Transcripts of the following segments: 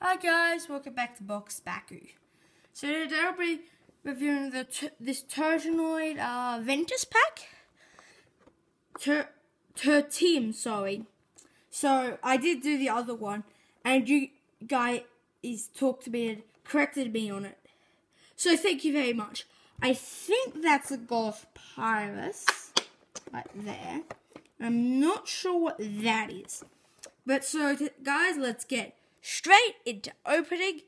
Hi guys, welcome back to Boxed Baku. So today I'll be reviewing the this Turtonoid uh, Ventus pack. Ter- Tertium, sorry. So I did do the other one, and you guy is talked to me and corrected me on it. So thank you very much. I think that's a Golf Pyrus right there. I'm not sure what that is. But so, guys, let's get straight into opening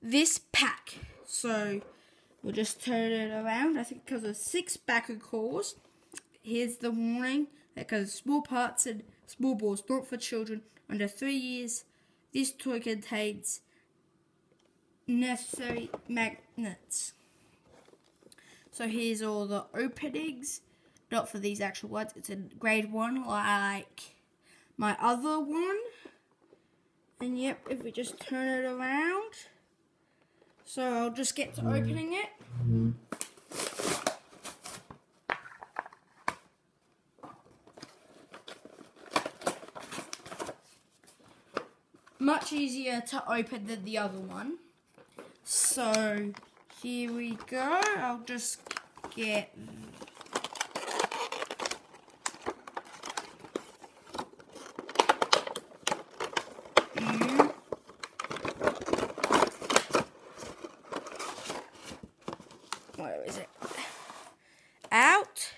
this pack. So, we'll just turn it around. I think because of six backer cores. Here's the warning that because small parts and small balls not for children under three years, this toy contains necessary magnets. So here's all the openings. Not for these actual ones. It's in grade one, like my other one. And yep, if we just turn it around. So I'll just get to opening it. Much easier to open than the other one. So here we go. I'll just get you. Where is it? Out.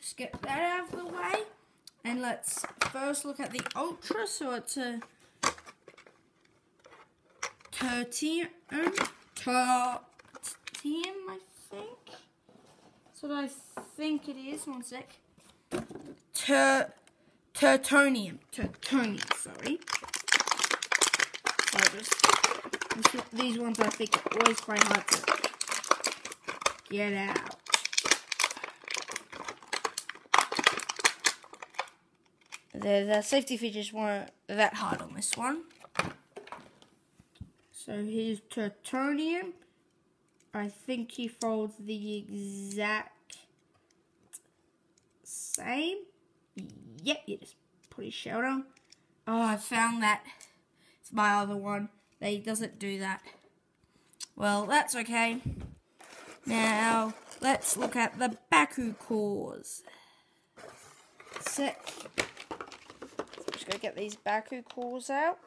Just get that out of the way. And let's first look at the Ultra. So it's a tertium. Tertium, I think. That's what I think it is. One sec. Ter. Turtonium. Turtonium, sorry. So just, these ones I think are always quite hard to get out. The, the safety features weren't that hard on this one. So here's Turtonium. I think he folds the exact same. Yep, you just put his shield on. Oh, I found that. It's my other one. They doesn't do that. Well, that's okay. Now, let's look at the Baku cores. Sick. Gonna get these Baku calls out.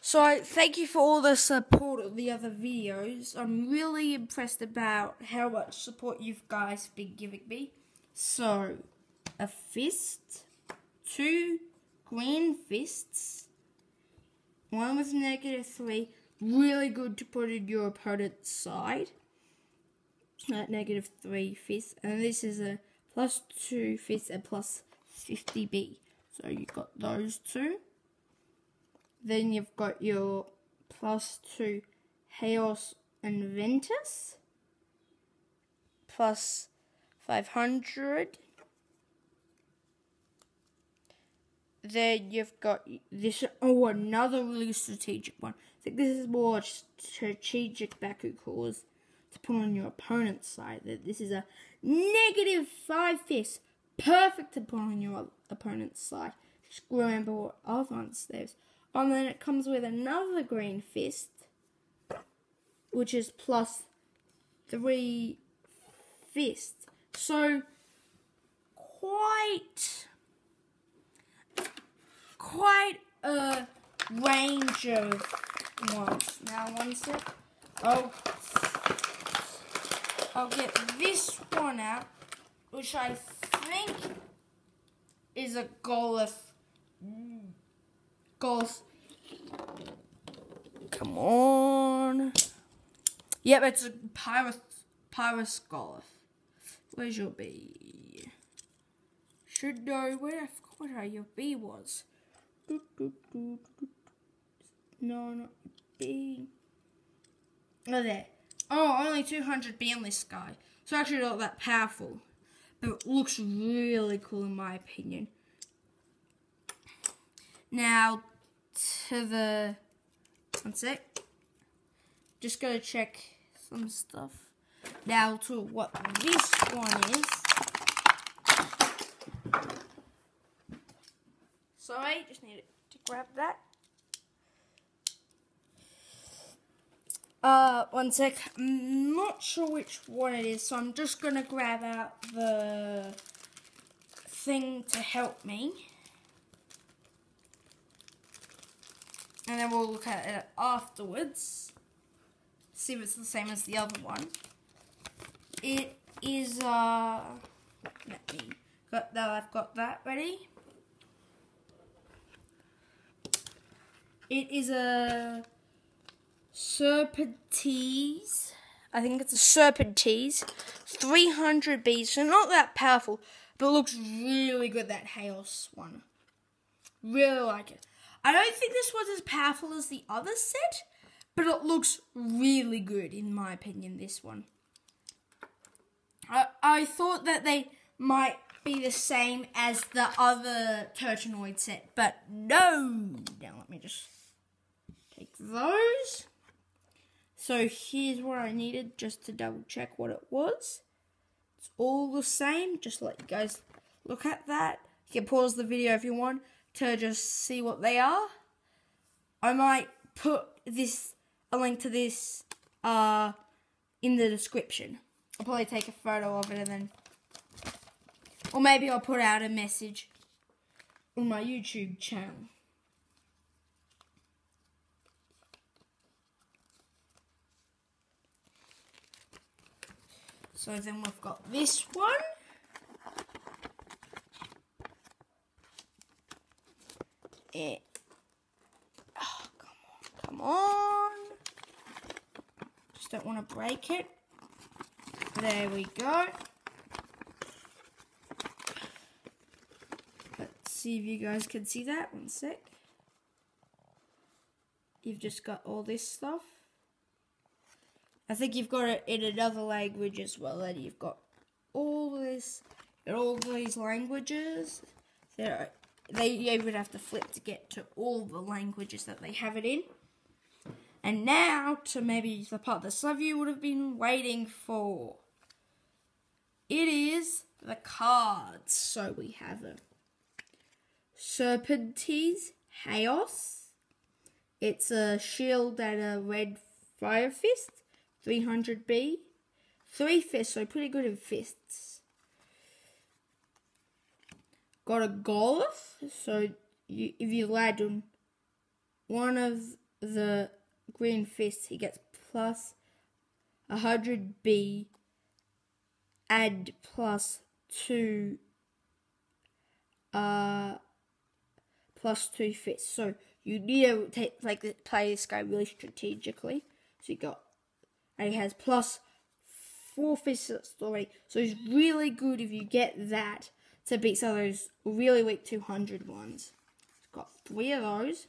So, thank you for all the support of the other videos. I'm really impressed about how much support you guys have been giving me. So, a fist, two green fists, one with negative three, really good to put in your opponent's side. At negative three fists, and this is a plus two fists and plus 50b. So you've got those two. Then you've got your plus two Haos and Ventus, plus 500. Then you've got this. Oh, another really strategic one. I think this is more strategic Baku cores to put on your opponent's side. That this is a negative five fist, perfect to put on your opponent's side. Just remember what there's. And then it comes with another green fist, which is plus three fists. So quite quite a range of ones. Now one sec. Oh I'll get this one out, which I think is a Golf. Golf. Come on. Yep, it's a Pyrus, Pyrus Golf. Where's your B? Should know where I forgot where your B was. No, not B. Oh, there. Oh, only 200 B on this guy. So actually not that powerful. It looks really cool in my opinion. Now, to the... One sec. Just gotta check some stuff. Now to what this one is. Sorry, just need to grab that. Uh, one sec. I'm not sure which one it is, so I'm just gonna grab out the thing to help me. And then we'll look at it afterwards. See if it's the same as the other one. It is, uh, let me, got that, I've got that ready. It is a Serpenteze. I think it's a Serpenteze. 300 bees, so not that powerful, but looks really good, that Haos one. Really like it. I don't think this was as powerful as the other set, but it looks really good, in my opinion, this one. I, I thought that they might be the same as the other Turtonoid set, but no! Now let me just take those. So here's what I needed just to double check what it was. It's all the same. Just let you guys look at that. You can pause the video if you want to just see what they are. I might put this a link to this uh in the description. I'll probably take a photo of it and then or maybe I'll put out a message on my YouTube channel. So then we've got this one. It. Oh, come on, come on. Just don't want to break it. There we go. Let's see if you guys can see that. One sec. You've just got all this stuff. I think you've got it in another language as well, and you've got all this, in all these languages. There, they even have to flip to get to all the languages that they have it in. And now to maybe the part that some of you would have been waiting for. It is the cards. So we have a Serpentine Haos. It's a shield and a red fire fist. 300B. Three fists, so pretty good in fists. Got a Goleth, so you, if you land on one of the green fists, he gets plus 100B and plus 2 uh plus 2 fists. So you need to take like play this guy really strategically. So you got and he has plus four fists story. So he's really good if you get that to beat some of those really weak 200 ones. He's got three of those.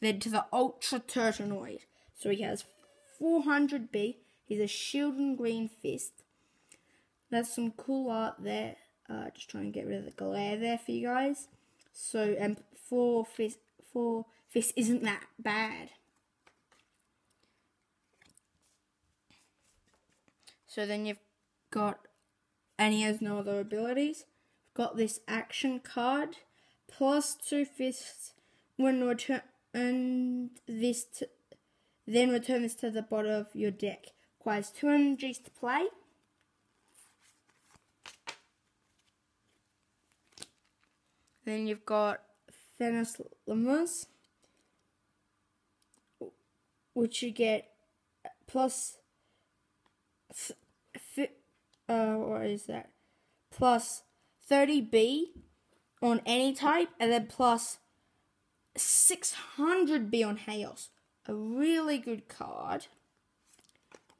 Then to the Ultra Turtonoid. So he has 400B. He's a shield and green fist. That's some cool art there. Uh, just trying to get rid of the glare there for you guys. So, and four fist, four fist isn't that bad. So then you've got, and he has no other abilities. Got this action card, plus two fists. When return and this, to, then return this to the bottom of your deck. Requires two energies to play. Then you've got Thanos Lemurs, which you get uh, plus uh, what is that? Plus 30B on any type, and then plus 600B on Haos. A really good card.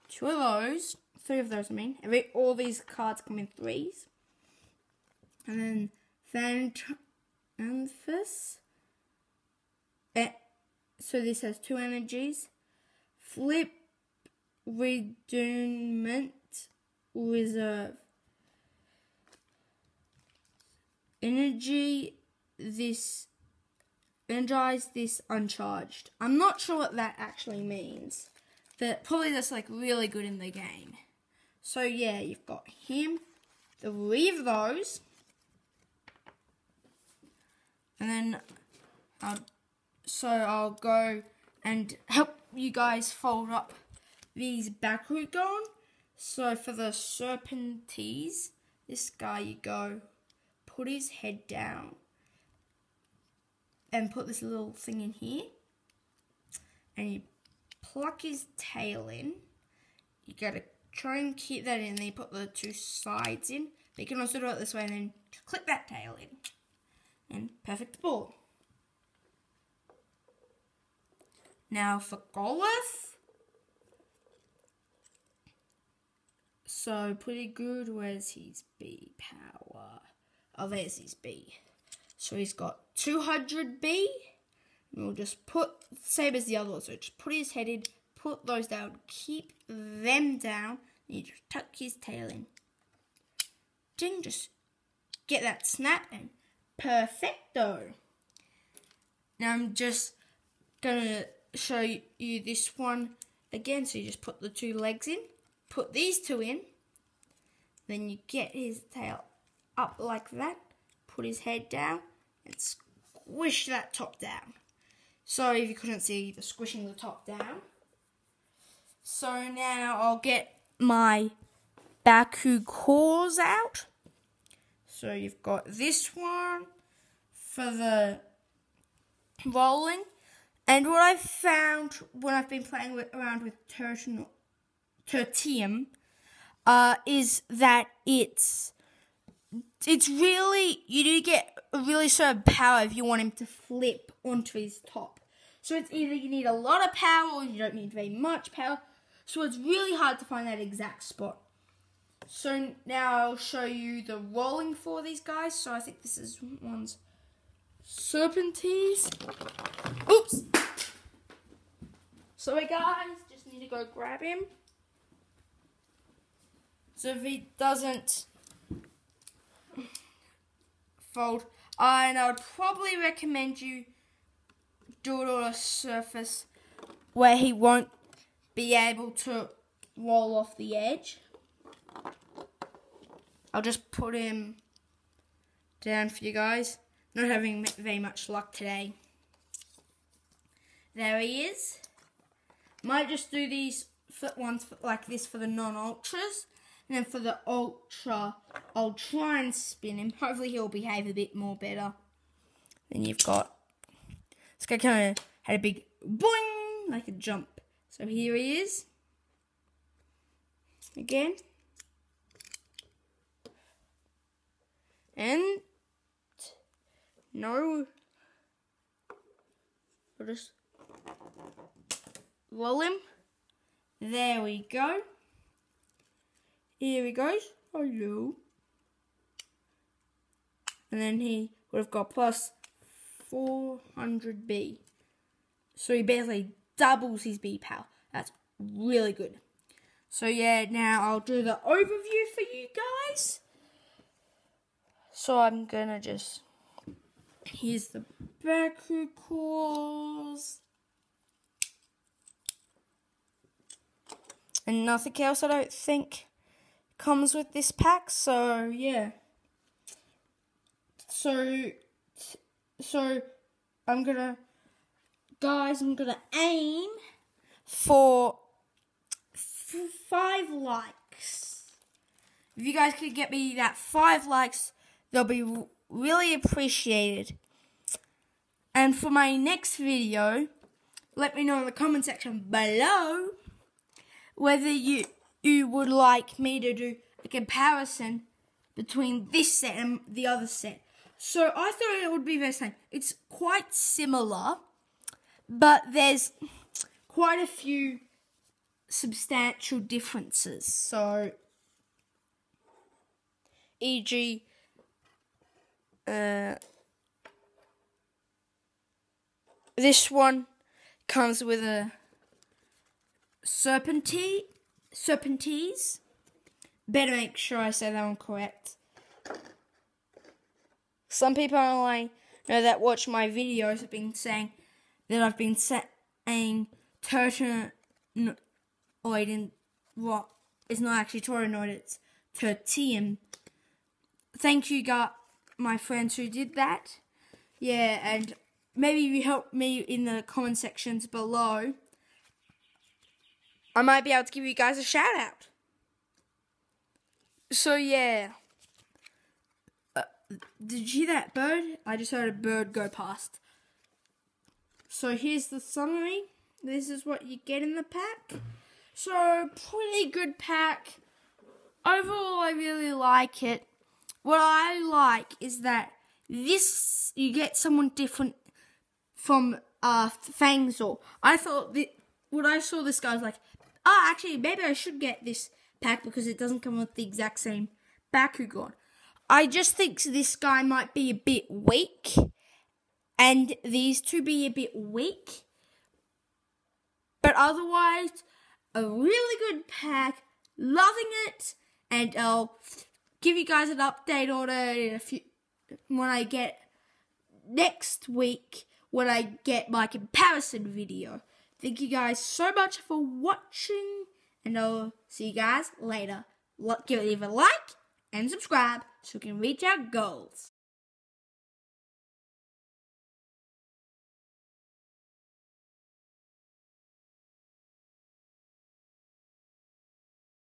Two of those, three of those, I mean. Every, all these cards come in threes. And then Phantomphus. Eh, so this has two energies. Flip Redundant Reserve. Energy this energize this uncharged. I'm not sure what that actually means. But probably that's like really good in the game. So yeah, you've got him, three of those. And then um, so I'll go and help you guys fold up these Bakugan. So for the Serpentes, this guy you go, put his head down and put this little thing in here and you pluck his tail in. You gotta try and keep that in, then you put the two sides in. But you can also do it this way and then clip that tail in. And perfect ball. Now for Golith. So pretty good. Where's his B power? Oh, there's his B. So he's got 200 B. And we'll just put, same as the other one. So just put his head in, put those down, keep them down. And you just tuck his tail in. Ding, just get that snap and perfecto. Now I'm just gonna show you this one again. So you just put the two legs in, put these two in, then you get his tail up like that, put his head down, and squish that top down. So if you couldn't see the squishing the top down. So now I'll get my Baku cores out. So you've got this one for the rolling. And what I've found when I've been playing with, around with Tertium uh, is that it's it's really you do get a really certain power if you want him to flip onto his top. So it's either you need a lot of power or you don't need very much power. So it's really hard to find that exact spot. So now I'll show you the rolling for these guys. So I think this is one's Serpentes. Oops. Sorry guys, just need to go grab him. So if he doesn't fold, and I would probably recommend you do it on a surface where he won't be able to roll off the edge. I'll just put him down for you guys. Not having very much luck today. There he is. Might just do these foot ones like this for the non-ultras. And then for the ultra, I'll try and spin him. Hopefully he'll behave a bit more better. Then you've got, this guy kind of had a big boing, like a jump. So here he is. Again. And no. We'll just roll him. There we go. Here he goes. Hello. And then he would have got plus 400B. So he basically doubles his B power. That's really good. So yeah, now I'll do the overview for you guys. So I'm gonna just here's the Baku cores. And nothing else I don't think comes with this pack, so yeah. So so I'm gonna guys, I'm gonna aim for five likes. If you guys could get me that five likes, they'll be really appreciated. And for my next video, let me know in the comment section below whether you you would like me to do a comparison between this set and the other set. So I thought it would be the same. It's quite similar, but there's quite a few substantial differences. So, e.g., uh, this one comes with a serpentine, serpentines. Better make sure I say that one correct. Some people online know that watch my videos have been saying that I've been saying tertinoid in what is not actually tertinoid, it's tertium. Thank you, got my friends who did that. Yeah, and maybe you help me in the comment sections below I might be able to give you guys a shout out. So yeah. Uh, did you hear that bird? I just heard a bird go past. So here's the summary. This is what you get in the pack. So pretty good pack. Overall, I really like it. What I like is that this you get someone different from uh Fangzor. I thought that when I saw this guy, was like, oh, actually, maybe I should get this pack because it doesn't come with the exact same Bakugan. I just think this guy might be a bit weak, and these two be a bit weak. But otherwise, a really good pack. Loving it, and I'll give you guys an update on it in a few when I get next week when I get my comparison video. Thank you guys so much for watching, and I'll see you guys later. Give it a like and subscribe so we can reach our goals.